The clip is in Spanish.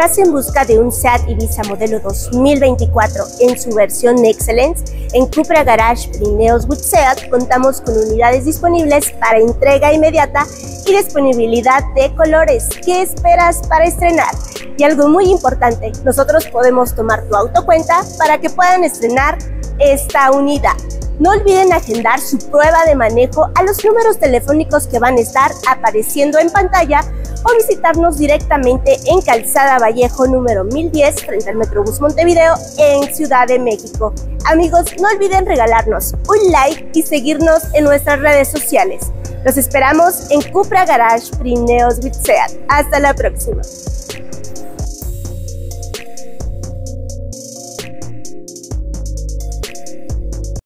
¿Estás en busca de un SEAT Ibiza modelo 2024 en su versión Excellence? En Cupra Garage Prineos with SEAT contamos con unidades disponibles para entrega inmediata y disponibilidad de colores. ¿Qué esperas para estrenar? Y algo muy importante, nosotros podemos tomar tu autocuenta para que puedan estrenar esta unidad. No olviden agendar su prueba de manejo a los números telefónicos que van a estar apareciendo en pantalla o visitarnos directamente en Calzada Vallejo número 1010 frente al Metrobús Montevideo en Ciudad de México. Amigos, no olviden regalarnos un like y seguirnos en nuestras redes sociales. Los esperamos en Cupra Garage Prineos with Seat. Hasta la próxima.